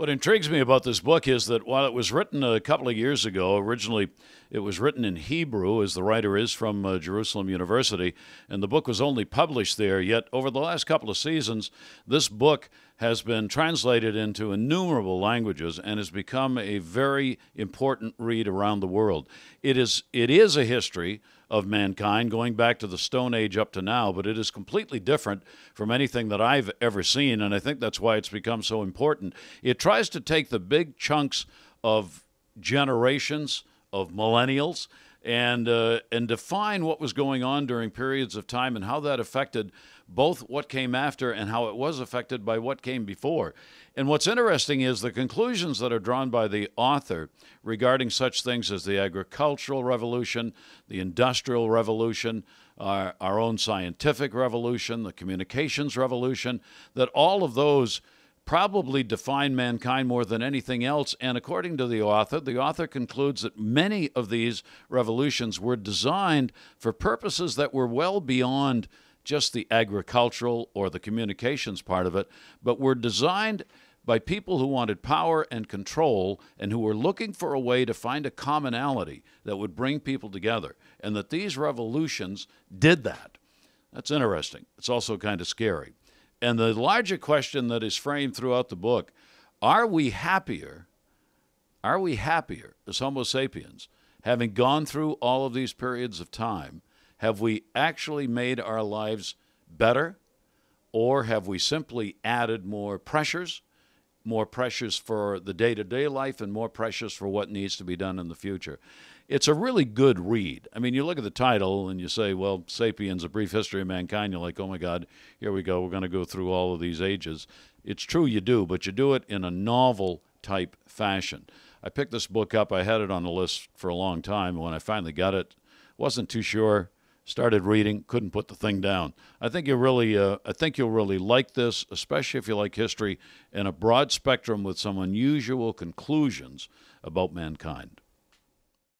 What intrigues me about this book is that while it was written a couple of years ago, originally it was written in Hebrew, as the writer is from uh, Jerusalem University, and the book was only published there. Yet, over the last couple of seasons, this book has been translated into innumerable languages and has become a very important read around the world. It is, it is a history of mankind going back to the Stone Age up to now, but it is completely different from anything that I've ever seen, and I think that's why it's become so important. It tries to take the big chunks of generations of millennials and uh, and define what was going on during periods of time and how that affected both what came after and how it was affected by what came before. And what's interesting is the conclusions that are drawn by the author regarding such things as the agricultural revolution, the industrial revolution, our, our own scientific revolution, the communications revolution, that all of those probably define mankind more than anything else. And according to the author, the author concludes that many of these revolutions were designed for purposes that were well beyond just the agricultural or the communications part of it, but were designed by people who wanted power and control and who were looking for a way to find a commonality that would bring people together. And that these revolutions did that. That's interesting. It's also kind of scary. And the larger question that is framed throughout the book are we happier? Are we happier as Homo sapiens, having gone through all of these periods of time? Have we actually made our lives better? Or have we simply added more pressures, more pressures for the day to day life, and more pressures for what needs to be done in the future? it's a really good read. I mean, you look at the title and you say, well, Sapiens, a brief history of mankind. You're like, oh my God, here we go. We're going to go through all of these ages. It's true you do, but you do it in a novel type fashion. I picked this book up. I had it on the list for a long time. When I finally got it, wasn't too sure. Started reading, couldn't put the thing down. I think you really, uh, I think you'll really like this, especially if you like history and a broad spectrum with some unusual conclusions about mankind.